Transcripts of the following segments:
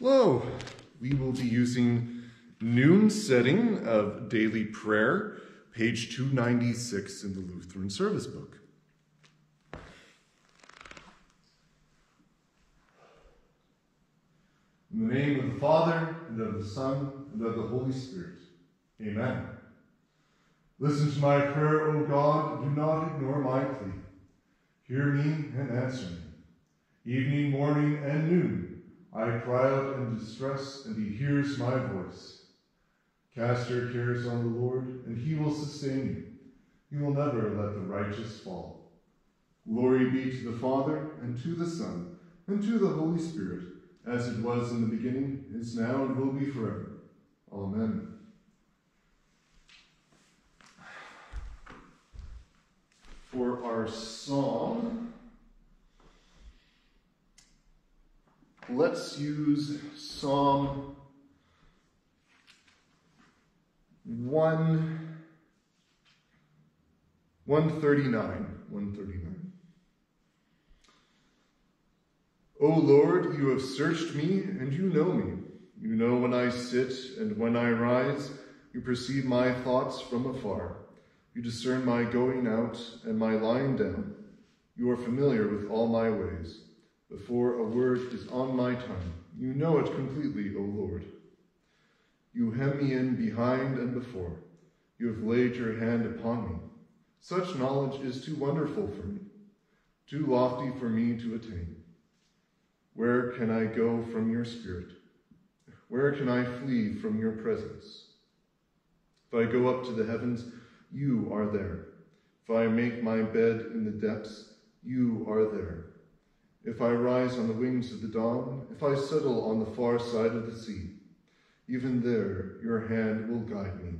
Hello. We will be using noon setting of daily prayer, page 296 in the Lutheran Service Book. In the name of the Father, and of the Son, and of the Holy Spirit. Amen. Listen to my prayer, O God. Do not ignore my plea. Hear me and answer me. Evening, morning, and noon, I cry out in distress, and he hears my voice. Cast your cares on the Lord, and he will sustain you. He will never let the righteous fall. Glory be to the Father, and to the Son, and to the Holy Spirit as it was in the beginning, is now, and will be forever. Amen. For our psalm, let's use Psalm 1, 139. 139. O Lord, you have searched me, and you know me. You know when I sit and when I rise. You perceive my thoughts from afar. You discern my going out and my lying down. You are familiar with all my ways. Before a word is on my tongue, you know it completely, O Lord. You hem me in behind and before. You have laid your hand upon me. Such knowledge is too wonderful for me, too lofty for me to attain. Where can I go from your spirit? Where can I flee from your presence? If I go up to the heavens, you are there. If I make my bed in the depths, you are there. If I rise on the wings of the dawn, if I settle on the far side of the sea, even there your hand will guide me,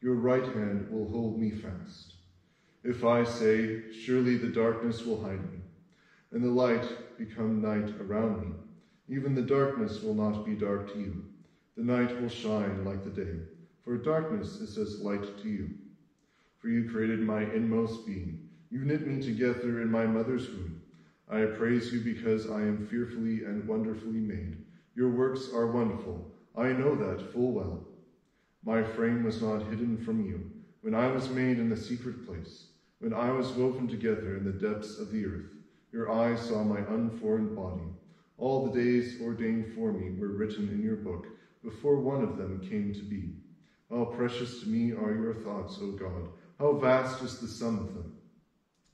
your right hand will hold me fast. If I say, surely the darkness will hide me, and the light become night around me. Even the darkness will not be dark to you. The night will shine like the day, for darkness is as light to you. For you created my inmost being. You knit me together in my mother's womb. I praise you because I am fearfully and wonderfully made. Your works are wonderful. I know that full well. My frame was not hidden from you when I was made in the secret place, when I was woven together in the depths of the earth. Your eyes saw my unformed body. All the days ordained for me were written in your book, before one of them came to be. How precious to me are your thoughts, O God. How vast is the sum of them.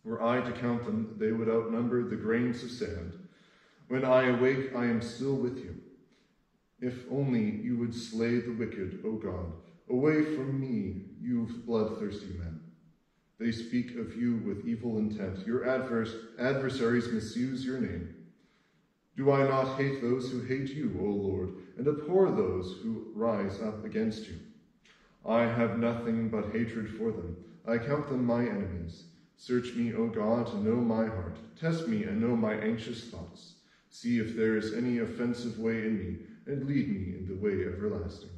Were I to count them, they would outnumber the grains of sand. When I awake, I am still with you. If only you would slay the wicked, O God. Away from me, you bloodthirsty men. They speak of you with evil intent. Your adversaries misuse your name. Do I not hate those who hate you, O Lord, and abhor those who rise up against you? I have nothing but hatred for them. I count them my enemies. Search me, O God, to know my heart. Test me and know my anxious thoughts. See if there is any offensive way in me, and lead me in the way everlasting.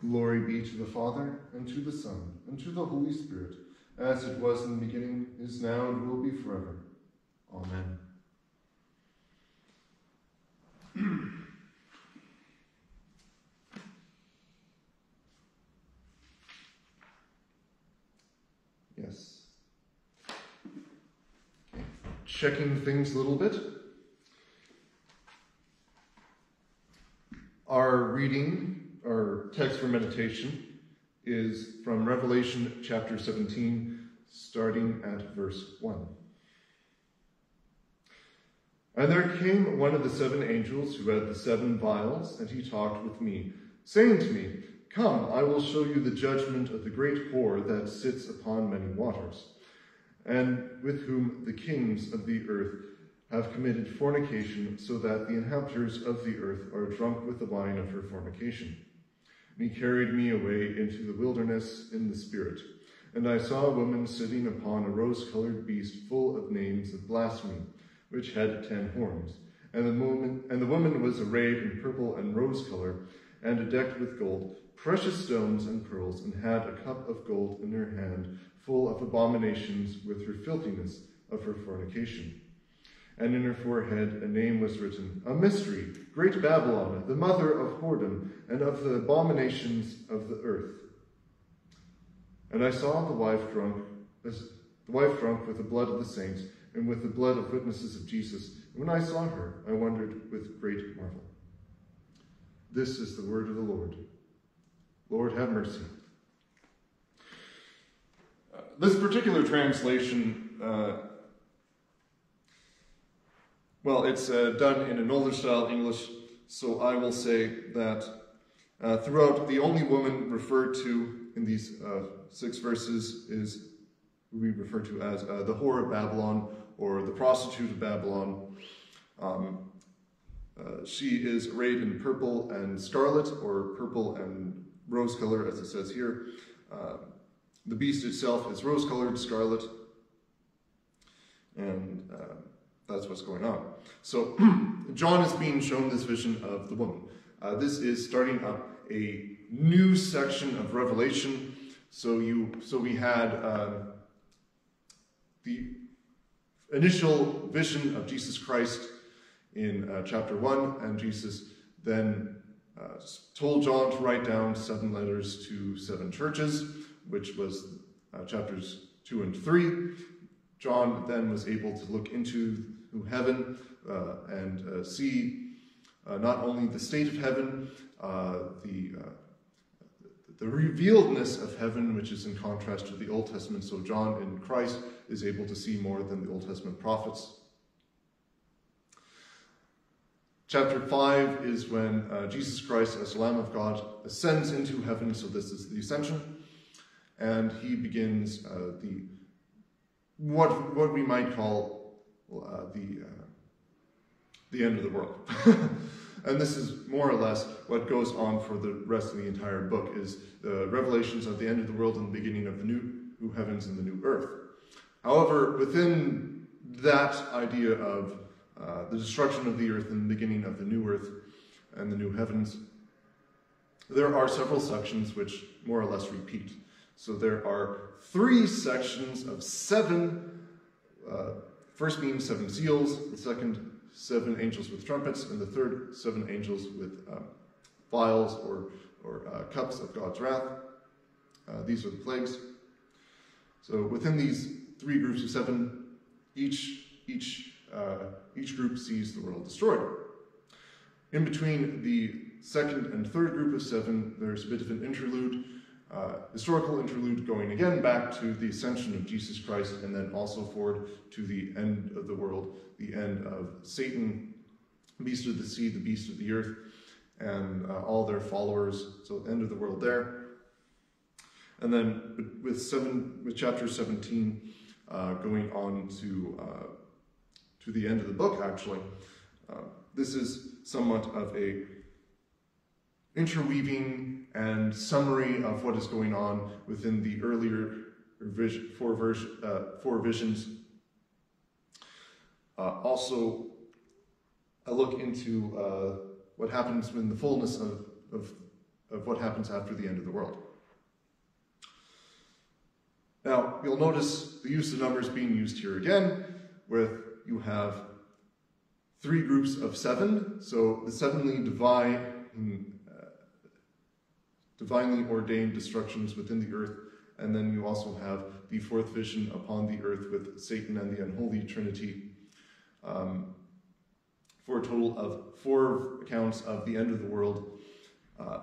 Glory be to the Father, and to the Son, and to the Holy Spirit, as it was in the beginning, is now, and will be forever. Amen. yes. Okay. Checking things a little bit. Our reading our text for meditation is from Revelation chapter 17, starting at verse 1. And there came one of the seven angels who had the seven vials, and he talked with me, saying to me, Come, I will show you the judgment of the great whore that sits upon many waters, and with whom the kings of the earth have committed fornication, so that the inhabitants of the earth are drunk with the wine of her fornication. And he carried me away into the wilderness in the spirit. And I saw a woman sitting upon a rose-colored beast full of names of blasphemy, which had ten horns. And the woman, and the woman was arrayed in purple and rose color, and decked with gold, precious stones and pearls, and had a cup of gold in her hand, full of abominations with her filthiness of her fornication. and in her forehead a name was written, a mystery, great Babylon, the mother of whoredom and of the abominations of the earth. And I saw the wife drunk, the wife drunk with the blood of the saints and with the blood of witnesses of Jesus. And when I saw her, I wondered with great marvel. This is the word of the Lord. Lord, have mercy. This particular translation, uh, well, it's uh, done in an older style English, so I will say that uh, throughout, the only woman referred to in these uh, six verses is we refer to as uh, the whore of Babylon or the prostitute of Babylon. Um, uh, she is arrayed in purple and scarlet, or purple and rose color, as it says here. The beast itself is rose colored, scarlet, and uh, that's what's going on. So, John is being shown this vision of the woman. Uh, this is starting up a new section of Revelation. So you, so we had uh, the initial vision of Jesus Christ in uh, chapter 1, and Jesus then uh, told John to write down seven letters to seven churches, which was uh, chapters 2 and 3. John then was able to look into heaven uh, and uh, see uh, not only the state of heaven, the the revealedness of heaven, which is in contrast to the Old Testament. So John in Christ is able to see more than the Old Testament prophets. Chapter 5 is when uh, Jesus Christ, as Lamb of God, ascends into heaven. So this is the ascension. And he begins uh, the what, what we might call uh, the, uh, the end of the world. and this is more or less what goes on for the rest of the entire book is the revelations of the end of the world and the beginning of the new, heavens and the new earth. However, within that idea of uh, the destruction of the earth and the beginning of the new earth and the new heavens, there are several sections which more or less repeat. So there are three sections of seven, uh, first being seven seals, the second seven angels with trumpets, and the third seven angels with uh, vials or, or uh, cups of God's wrath. Uh, these are the plagues. So within these three groups of seven, each, each uh, each group sees the world destroyed. In between the second and third group of seven, there's a bit of an interlude, uh, historical interlude going again back to the ascension of Jesus Christ and then also forward to the end of the world, the end of Satan, beast of the sea, the beast of the earth, and uh, all their followers. So end of the world there. And then with seven, with chapter 17, uh, going on to uh, to the end of the book, actually. Uh, this is somewhat of a interweaving and summary of what is going on within the earlier four, vers- uh, four visions. Uh, also, a look into uh, what happens in the fullness of, of, of what happens after the end of the world. Now, you'll notice the use of numbers being used here again, with you have three groups of seven. So the sevenly divine, uh, divinely ordained destructions within the earth. And then you also have the fourth vision upon the earth with Satan and the unholy trinity. Um, for a total of four accounts of the end of the world, uh,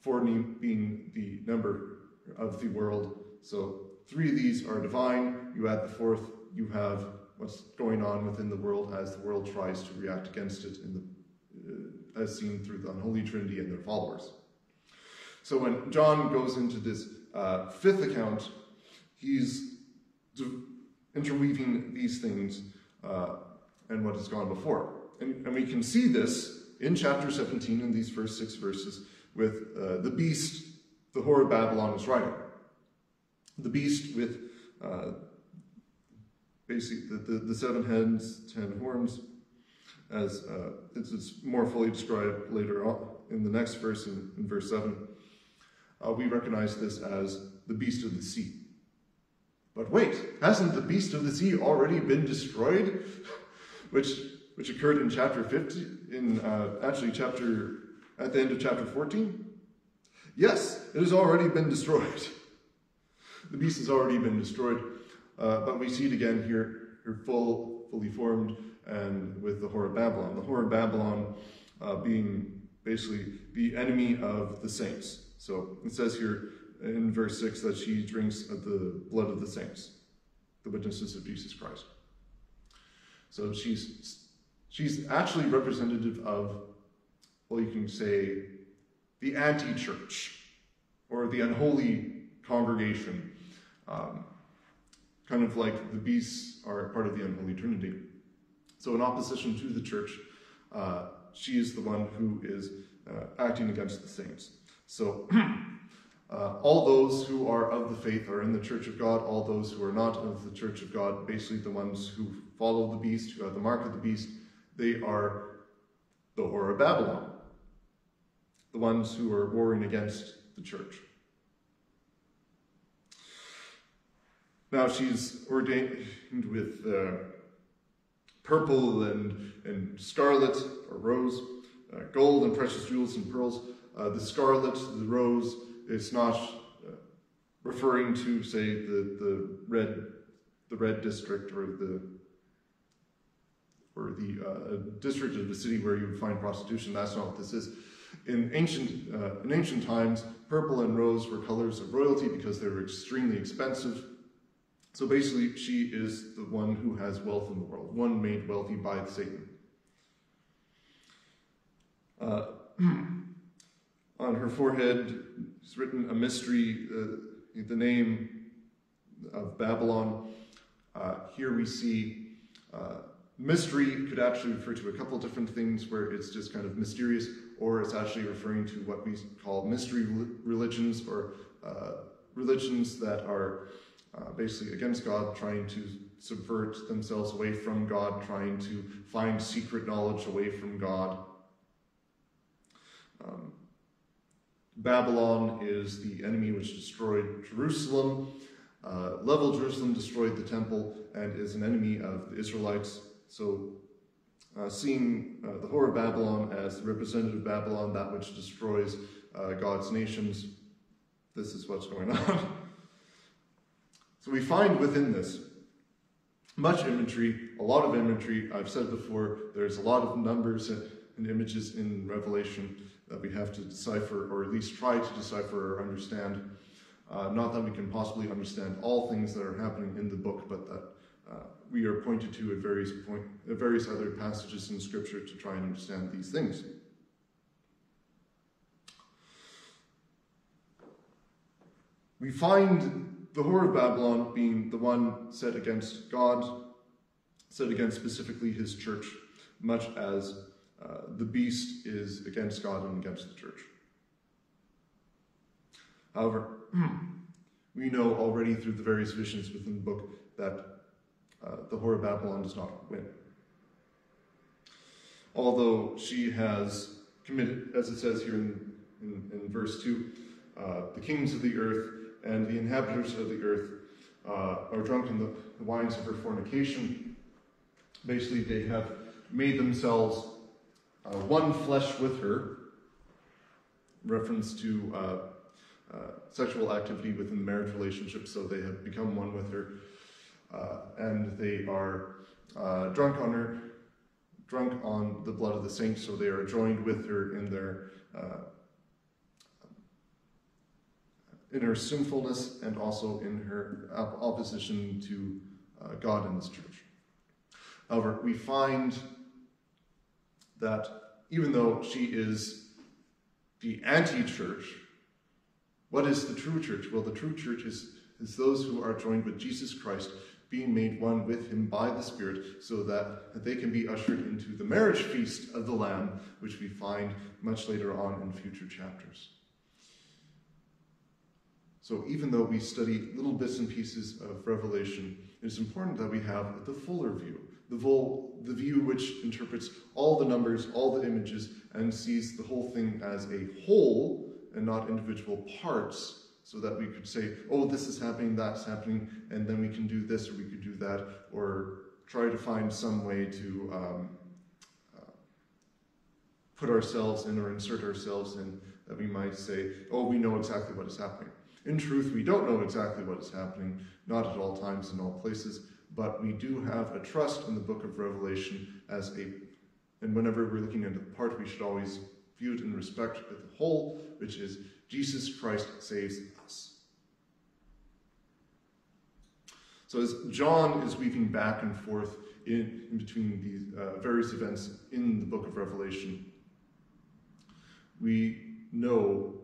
four being the number of the world. So three of these are divine. You add the fourth, you have what's going on within the world as the world tries to react against it in the, uh, as seen through the unholy trinity and their followers. So when John goes into this uh, fifth account, he's interweaving these things uh, and what has gone before. And, and, we can see this in chapter 17 in these first six verses with uh, the beast the whore of Babylon is riding. The beast with uh, basically the, the, the, seven heads, ten horns, as uh, is more fully described later on in the next verse, in, in verse 7. Uh, we recognize this as the beast of the sea. But wait, hasn't the beast of the sea already been destroyed? which which occurred in chapter 50, in uh, actually chapter at the end of chapter 14. Yes, it has already been destroyed. The beast has already been destroyed, uh, but we see it again here, here full, fully formed, and with the whore of Babylon. The whore of Babylon uh, being basically the enemy of the saints. So it says here in verse 6 that she drinks of the blood of the saints, the witnesses of Jesus Christ. So she's she's actually representative of, well, you can say, the anti-church or the unholy congregation. Um, kind of like the beasts are part of the unholy trinity. So in opposition to the church, uh, she is the one who is uh, acting against the saints. So uh, all those who are of the faith are in the church of God. All those who are not of the church of God, basically the ones who follow the beast, who have the mark of the beast, they are the whore of Babylon, the ones who are warring against the church. Now she's ordained with uh, purple and, and scarlet or rose, uh, gold and precious jewels and pearls. Uh, the scarlet, the rose, it's not uh, referring to, say, the, the red the red district or the or the uh, district of the city where you would find prostitution. That's not what this is. In ancient, uh, in ancient times, purple and rose were colors of royalty because they were extremely expensive. So basically, she is the one who has wealth in the world, one made wealthy by Satan. Uh, on her forehead is written a mystery, uh, the name of Babylon. Uh, here we see uh, Mystery could actually refer to a couple different things where it's just kind of mysterious, or it's actually referring to what we call mystery religions, or uh, religions that are uh, basically against God, trying to subvert themselves away from God, trying to find secret knowledge away from God. Um, Babylon is the enemy which destroyed Jerusalem, uh, leveled Jerusalem, destroyed the temple, and is an enemy of the Israelites. So uh, seeing uh, the whore of Babylon as the representative of Babylon, that which destroys uh, God's nations, this is what's going on. so we find within this much imagery, a lot of imagery. I've said before, there's a lot of numbers and images in Revelation that we have to decipher, or at least try to decipher or understand. Uh, not that we can possibly understand all things that are happening in the book, but that uh, we are pointed to at various, point, at various other passages in Scripture to try and understand these things. We find the whore of Babylon being the one set against God, set against specifically his church, much as uh, the beast is against God and against the church. However, we know already through the various visions within the book that uh, the whore of Babylon does not win. Although she has committed, as it says here in, in, in verse 2, uh, the kings of the earth and the inhabitants of the earth uh, are drunk in the, the wines of her fornication. Basically, they have made themselves uh, one flesh with her, reference to uh, uh, sexual activity within the marriage relationship, so they have become one with her. Uh, and they are uh, drunk on her, drunk on the blood of the saints, so they are joined with her in their uh, in her sinfulness and also in her opposition to God and His church. However, we find that even though she is the anti-church, what is the true church? Well, the true church is, is those who are joined with Jesus Christ being made one with him by the Spirit, so that they can be ushered into the marriage feast of the Lamb, which we find much later on in future chapters. So even though we study little bits and pieces of Revelation, it is important that we have the fuller view, the, full, the view which interprets all the numbers, all the images, and sees the whole thing as a whole and not individual parts so that we could say, oh, this is happening, that's happening, and then we can do this or we could do that, or try to find some way to um, uh, put ourselves in or insert ourselves in that we might say, oh, we know exactly what is happening. In truth, we don't know exactly what is happening, not at all times in all places, but we do have a trust in the book of Revelation as a, and whenever we're looking at the part, we should always view it in respect of the whole, which is Jesus Christ saves us. So as John is weaving back and forth in, in between these uh, various events in the book of Revelation, we know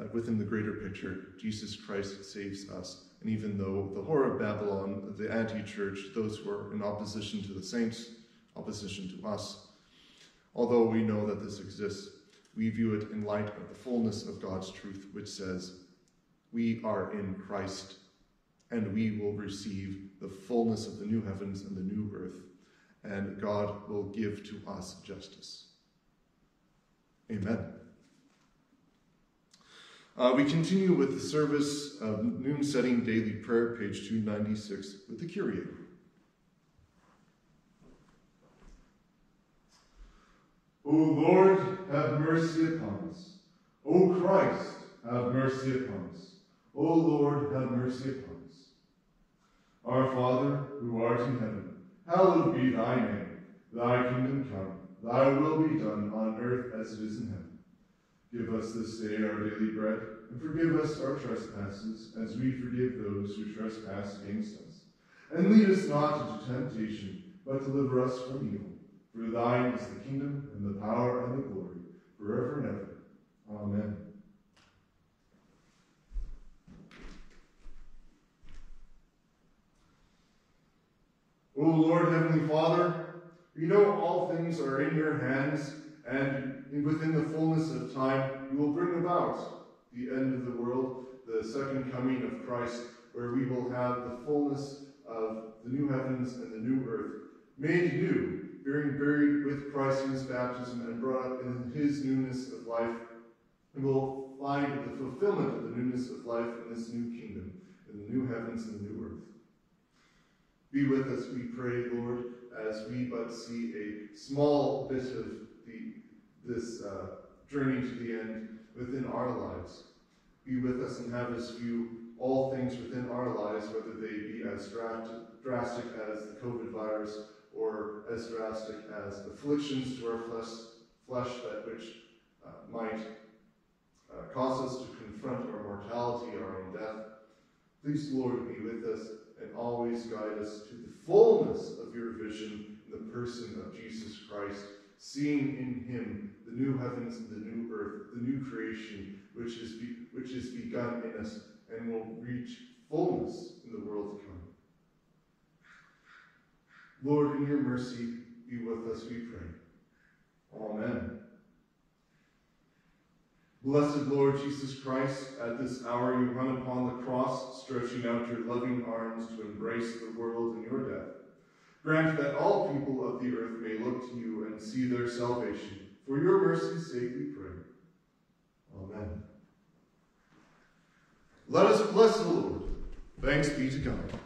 that within the greater picture, Jesus Christ saves us. And even though the whore of Babylon, the anti-church, those who are in opposition to the saints, opposition to us, although we know that this exists, we view it in light of the fullness of God's truth, which says, we are in Christ, and we will receive the fullness of the new heavens and the new earth, and God will give to us justice. Amen. Uh, we continue with the service of noon setting daily prayer, page 296, with the Kyrie. O Lord, have mercy upon us. O Christ, have mercy upon us. O Lord, have mercy upon us. Our Father, who art in heaven, hallowed be thy name. Thy kingdom come, thy will be done on earth as it is in heaven. Give us this day our daily bread, and forgive us our trespasses, as we forgive those who trespass against us. And lead us not into temptation, but deliver us from evil. For thine is the kingdom, and the power, and the glory, forever and ever. Amen. O Lord, Heavenly Father, we know all things are in your hands, and within the fullness of time you will bring about the end of the world, the second coming of Christ, where we will have the fullness of the new heavens and the new earth, made new, being buried with Christ in his baptism and brought up in his newness of life, and will find the fulfillment of the newness of life in this new kingdom, in the new heavens and the new earth. Be with us, we pray, Lord, as we but see a small bit of this uh, journey to the end within our lives. Be with us and have us view all things within our lives, whether they be as drastic as the COVID virus or as drastic as afflictions to our flesh, flesh that which uh, might uh, cause us to confront our mortality, our own death. Please, Lord, be with us and always guide us to the fullness of your vision in the person of Jesus Christ, seeing in him the new heavens and the new earth, the new creation, which is, which is begun in us and will reach fullness in the world to come. Lord, in your mercy, be with us, we pray. Amen. Blessed Lord Jesus Christ, at this hour you hung upon the cross, stretching out your loving arms to embrace the world in your death. Grant that all people of the earth may look to you and see their salvation. For your mercy's sake we pray. Amen. Let us bless the Lord. Thanks be to God.